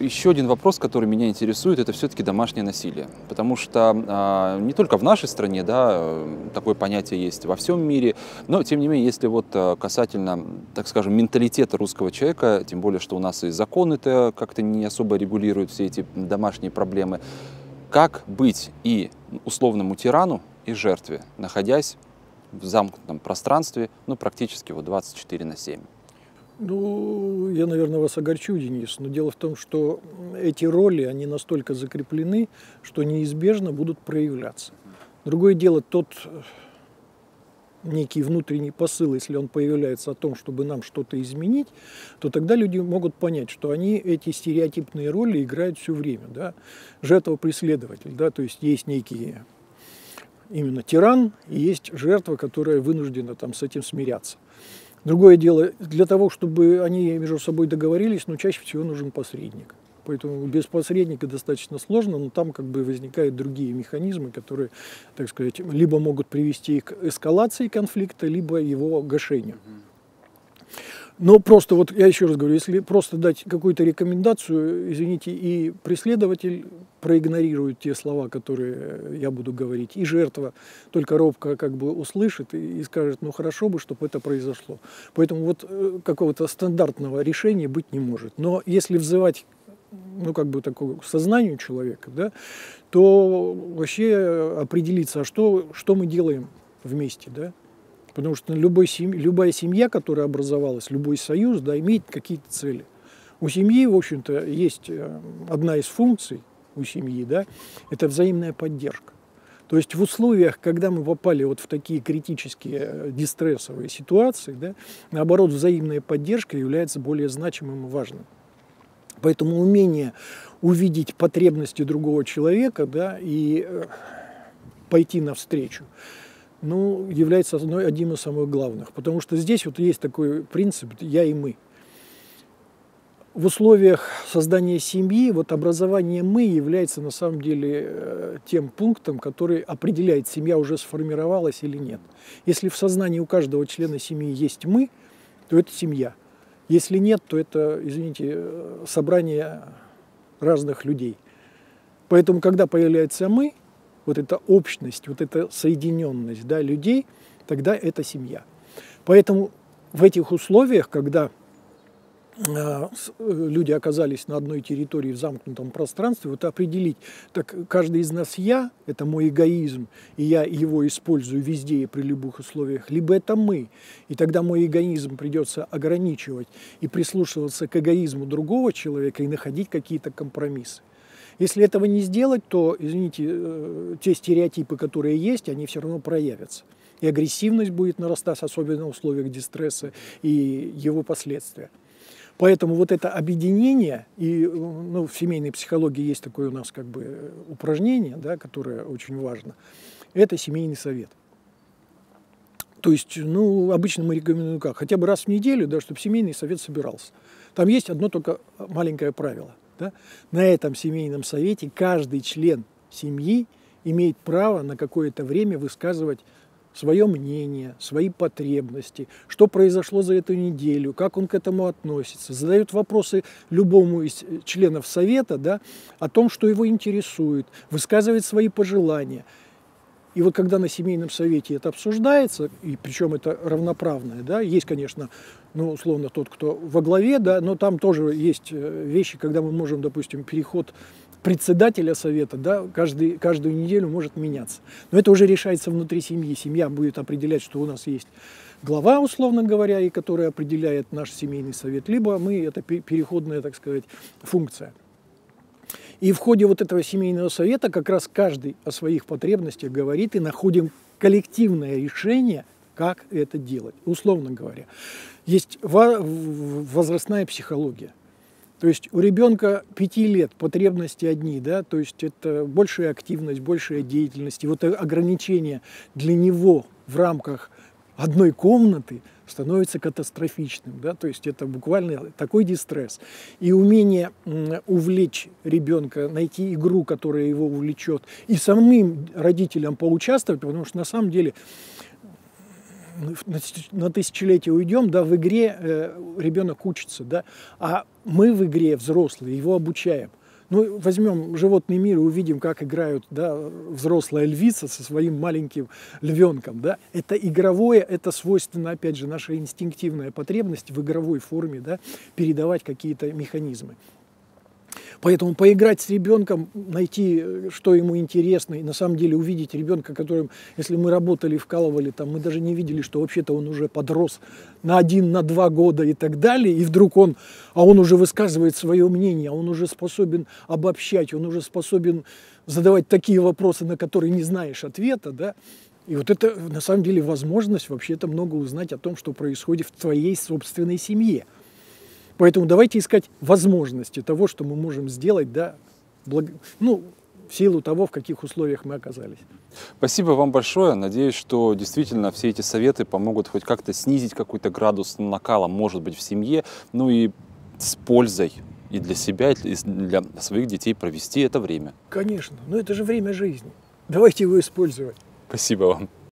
Еще один вопрос, который меня интересует, это все-таки домашнее насилие. Потому что а, не только в нашей стране, да, такое понятие есть во всем мире, но тем не менее, если вот а, касательно, так скажем, менталитета русского человека, тем более, что у нас и законы-то как-то не особо регулируют все эти домашние проблемы, как быть и условному тирану, и жертве, находясь в замкнутом пространстве, ну, практически вот 24 на 7? Ну, я, наверное, вас огорчу, Денис, но дело в том, что эти роли, они настолько закреплены, что неизбежно будут проявляться. Другое дело, тот некий внутренний посыл, если он появляется о том, чтобы нам что-то изменить, то тогда люди могут понять, что они эти стереотипные роли играют все время. Да? Жертва-преследователь, да? то есть есть некие именно тиран и есть жертва, которая вынуждена там с этим смиряться. Другое дело, для того, чтобы они между собой договорились, ну, чаще всего нужен посредник. Поэтому без посредника достаточно сложно, но там как бы возникают другие механизмы, которые, так сказать, либо могут привести к эскалации конфликта, либо его гашению. Но просто вот я еще раз говорю, если просто дать какую-то рекомендацию, извините, и преследователь проигнорирует те слова, которые я буду говорить, и жертва только робко как бы услышит и, скажет, ну хорошо бы, чтобы это произошло. Поэтому вот э, какого-то стандартного решения быть не может. Но если взывать ну, как бы такому сознанию человека, да, то вообще определиться, а что, что мы делаем вместе, да, Потому что любой семь, любая семья, которая образовалась, любой союз, да, имеет какие-то цели. У семьи, в общем-то, есть э, одна из функций у семьи, да, это взаимная поддержка. То есть в условиях, когда мы попали вот в такие критические э, дистрессовые ситуации, да, наоборот, взаимная поддержка является более значимым и важным. Поэтому умение увидеть потребности другого человека да, и э, пойти навстречу, ну, является одной, одним из самых главных. Потому что здесь вот есть такой принцип «я и мы». В условиях создания семьи вот образование «мы» является на самом деле э, тем пунктом, который определяет, семья уже сформировалась или нет. Если в сознании у каждого члена семьи есть «мы», то это семья. Если нет, то это, извините, э, собрание разных людей. Поэтому, когда появляется «мы», вот эта общность, вот эта соединенность да, людей, тогда это семья. Поэтому в этих условиях, когда а, э, люди оказались на одной территории в замкнутом пространстве, вот определить, так каждый из нас я, это мой эгоизм, и я его использую везде и при любых условиях, либо это мы, и тогда мой эгоизм придется ограничивать и прислушиваться к эгоизму другого человека и находить какие-то компромиссы. Если этого не сделать, то, извините, э, те стереотипы, которые есть, они все равно проявятся. И агрессивность будет нарастать, особенно в условиях дистресса и его последствия. Поэтому вот это объединение, и ну, в семейной психологии есть такое у нас как бы упражнение, да, которое очень важно, это семейный совет. То есть, ну, обычно мы рекомендуем как? Хотя бы раз в неделю, да, чтобы семейный совет собирался. Там есть одно только маленькое правило. Да? На этом семейном совете каждый член семьи имеет право на какое-то время высказывать свое мнение, свои потребности, что произошло за эту неделю, как он к этому относится, задает вопросы любому из членов совета да, о том, что его интересует, высказывает свои пожелания. И вот когда на семейном совете это обсуждается, и причем это равноправное, да, есть, конечно, ну, условно, тот, кто во главе, да, но там тоже есть э, вещи, когда мы можем, допустим, переход председателя совета, да, каждый, каждую неделю может меняться. Но это уже решается внутри семьи. Семья будет определять, что у нас есть глава, условно говоря, и которая определяет наш семейный совет, либо мы, это переходная, так сказать, функция. И в ходе вот этого семейного совета как раз каждый о своих потребностях говорит и находим коллективное решение, как это делать, условно говоря. Есть возрастная психология. То есть у ребенка пяти лет потребности одни, да, то есть это большая активность, большая деятельность. И вот ограничение для него в рамках одной комнаты становится катастрофичным. Да? То есть это буквально такой дистресс. И умение увлечь ребенка, найти игру, которая его увлечет, и самим родителям поучаствовать, потому что на самом деле на тысячелетие уйдем, да, в игре э, ребенок учится, да, а мы в игре взрослые его обучаем. Ну, возьмем животный мир и увидим, как играют да, взрослая львица со своим маленьким львенком. Да? Это игровое, это свойственно, опять же, наша инстинктивная потребность в игровой форме да, передавать какие-то механизмы. Поэтому поиграть с ребенком, найти, э, что ему интересно, и на самом деле увидеть ребенка, которым, если мы работали, вкалывали, там, мы даже не видели, что вообще-то он уже подрос на один, на два года и так далее, и вдруг он, а он уже высказывает свое мнение, он уже способен обобщать, он уже способен задавать такие вопросы, на которые не знаешь ответа, да, и вот это на самом деле возможность вообще-то много узнать о том, что происходит в твоей собственной семье. Поэтому давайте искать возможности того, что мы можем сделать, да, благ... ну, в силу того, в каких условиях мы оказались. Спасибо вам большое. Надеюсь, что действительно все эти советы помогут хоть как-то снизить какой-то градус накала, может быть, в семье, ну и с пользой и для себя, и для своих детей провести это время. Конечно, но это же время жизни. Давайте его использовать. Спасибо вам.